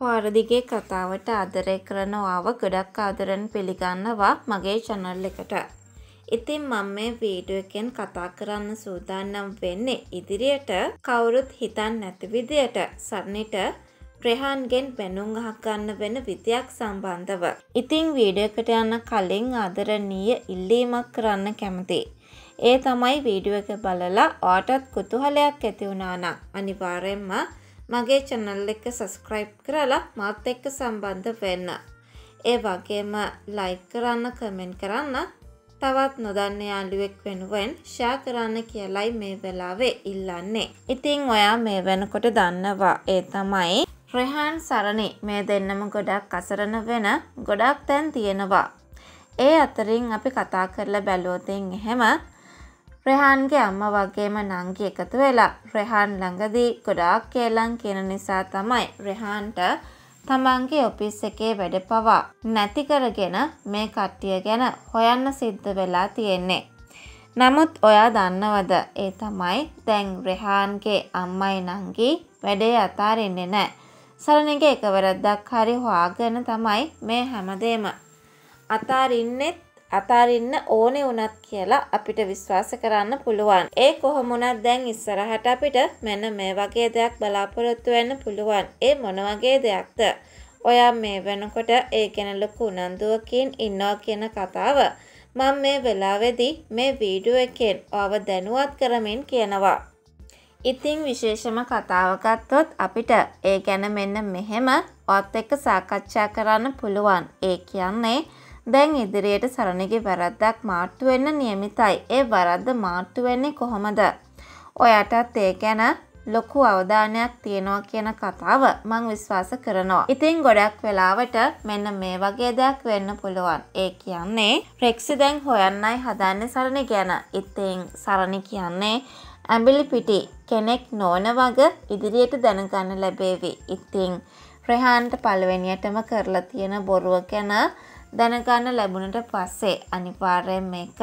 පාරදිගේ කතාවට ආදරය කරනවාව ගොඩක් ආදරෙන් පිළිගන්නවා මගේ channel එකට. ඉතින් මම මේ වීඩියෝ එකෙන් කතා කරන්න සූදානම් වෙන්නේ ඉදිරියට කවුරුත් හිතන්නේ නැති විදියට සරණිට රෙහාන්ගෙන් බැනුම් අහගන්න වෙන විදියක් සම්බන්ධව. ඉතින් වීඩියෝ එකට යන්න කලින් ආදරණීය ඉල්ලීමක් කරන්න කැමතියි. ඒ තමයි වීඩියෝ එක බලලා ඔයාටත් කුතුහලයක් ඇති වුණා නම් අනිවාර්යෙන්ම මගේ channel එක subscribe කරලා මාත් එක්ක සම්බන්ධ වෙන්න. ඒ වගේම like කරන්න, comment කරන්න, තවත් නොදන්න යාළුවෙක් වෙනුවෙන් share කරන්න කියලයි මේ වෙලාවේ ඉල්ලන්නේ. ඉතින් ඔයා මේ වෙනකොට දන්නවා ඒ තමයි රෙහාන් සරණි මේ දෙන්නම ගොඩක් අසරණ වෙන ගොඩක් තැන් තියෙනවා. ඒ අතරින් අපි කතා කරලා බැලුවොතින් එහෙම රෙහාන්ගේ අම්මා වගේම නංගි එකතු වෙලා රෙහාන් ළඟදී ගොඩාක් කේලම් කියන නිසා තමයි රෙහාන්ට තමන්ගේ ඔෆිස් එකේ වැඩ පවා නැති කරගෙන මේ කට්ටිය ගැන හොයන්න සිද්ධ වෙලා තියෙන්නේ. නමුත් ඔයා දන්නවද ඒ තමයි දැන් රෙහාන්ගේ අම්මයි නංගි වැඩේ අතාරින්නේ නැහැ. සරණගේ එක වැරද්දක් හරි හොයාගෙන තමයි මේ හැමදේම අතාරින්නෙත් අතාරින්න ඕනේ වුණත් කියලා අපිට විශ්වාස කරන්න පුළුවන්. ඒ කොහොම වුණත් දැන් ඉස්සරහට අපිට මෙන්න මේ වගේ දෙයක් බලාපොරොත්තු වෙන්න පුළුවන්. ඒ මොන වගේ දෙයක්ද? ඔයා මේ වෙනකොට ඒ ගැන ලොකු උනන්දුවකින් ඉන්නවා කියන කතාව මම මේ වෙලාවේදී මේ වීඩියෝ එකෙන් ඔයාව දැනුවත් කරමින් කියනවා. ඉතින් විශේෂම කතාව ගත්තොත් අපිට ඒ ගැන මෙන්න මෙහෙම ඔත් එක්ක සාකච්ඡා කරන්න පුළුවන්. ඒ කියන්නේ දැන් ඉදිරියට සරණගේ වැරද්දක් මාට්ටු වෙන්න නියමිතයි. ඒ වරද්ද මාට්ටු වෙන්නේ කොහොමද? ඔයාටත් ඒ ගැන ලොකු අවධානයක් තියෙනවා කියන කතාව මං විශ්වාස කරනවා. ඉතින් ගොඩක් වෙලාවට මෙන්න මේ වගේ දෙයක් වෙන්න පුළුවන්. ඒ කියන්නේ රෙක්සි දැන් හොයන්නයි හදන්නේ සරණ ගැන. ඉතින් සරණ කියන්නේ ඇඹිලි පිටි කෙනෙක් නොවන වග ඉදිරියට දැනගන්න ලැබේවි. ඉතින් රෙහාන්ට පළවෙනියටම කරලා තියෙන බොරුව ගැන දැනගන්න ලැබුණට පස්සේ අනිවාර්යෙන් මේක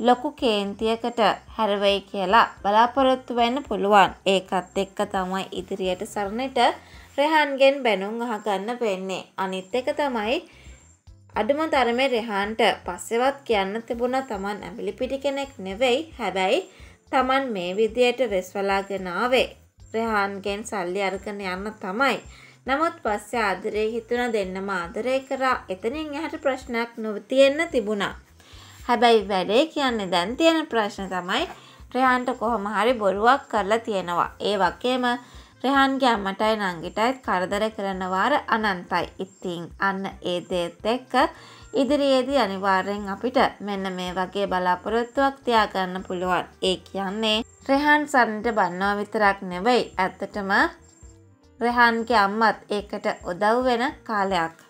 ලොකු කේන්තියකට හැරවෙයි කියලා බලාපොරොත්තු වෙන්න පුළුවන්. ඒකත් එක්ක තමයි ඉදිරියට සරණට රෙහාන්ගෙන් බැනුම් අහගන්න වෙන්නේ. අනිත් එක තමයි අඩුම තරමේ රෙහාන්ට පස්සෙවත් කියන්න තිබුණා තමන් ඇඹිලි පිටි කෙනෙක් නෙවෙයි. හැබැයි තමන් මේ විදියට වෙස්වලාගෙන ආවේ රෙහාන්ගෙන් සල්ලි අරගෙන යන්න තමයි. නමුත් පස්සේ ආදරේ හිතුණ දෙන්නම ආදරය කරා එතනින් එහාට ප්‍රශ්නයක් නොතියෙන්න තිබුණා. හැබැයි වැඩේ කියන්නේ දැන් තියෙන ප්‍රශ්න තමයි රෙහාන්ට කොහොම හරි බොරුවක් කරලා තියෙනවා. ඒ වගේම රෙහාන්ගේ අම්මටයි නංගිටයි කරදර කරන වාර අනන්තයි. ඉතින් අන්න ඒ දේත් එක්ක ඉදිරියේදී අනිවාර්යෙන් අපිට මෙන්න මේ වගේ බලාපොරොත්තුවක් තියාගන්න පුළුවන්. ඒ කියන්නේ රෙහාන් සරණට බන්නවා විතරක් නෙවෙයි ඇත්තටම රෙහාන්ගේ අම්මත් ඒකට උදව් වෙන කාලයක්.